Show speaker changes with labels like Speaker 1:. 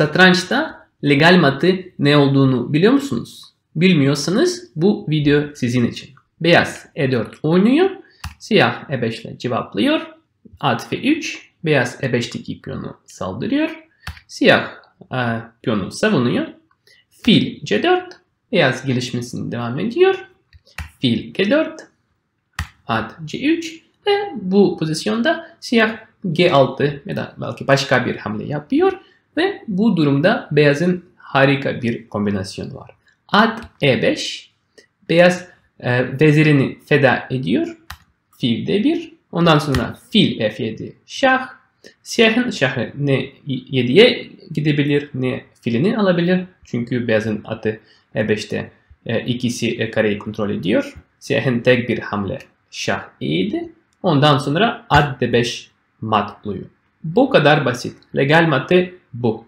Speaker 1: Satrançta legal matı ne olduğunu biliyor musunuz? Bilmiyorsanız bu video sizin için. Beyaz E4 oynuyor. Siyah E5 ile cevaplıyor. At F3. Beyaz E5'teki piyonu saldırıyor. Siyah e, piyonu savunuyor. Fil C4. Beyaz gelişmesini devam ediyor. Fil G4. At C3. Ve bu pozisyonda siyah G6 ya da belki başka bir hamle yapıyor. Ve bu durumda beyazın harika bir kombinasyon var. At E5. Beyaz e, vezirini feda ediyor. Fil D1. Ondan sonra fil F7 şah. Siyahın şahı ne 7'ye gidebilir ne filini alabilir. Çünkü beyazın atı E5'te e, ikisi e, kareyi kontrol ediyor. Siyahın tek bir hamle şah E7. Ondan sonra at D5 mat oluyor. Bu kadar basit. Legal matı bu.